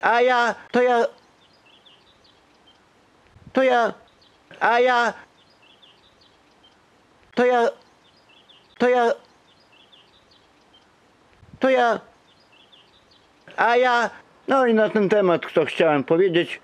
A ja, to ja... To ja... A ja... To ja... To ja... To ja... A ja... No i na ten temat, co chciałem powiedzieć,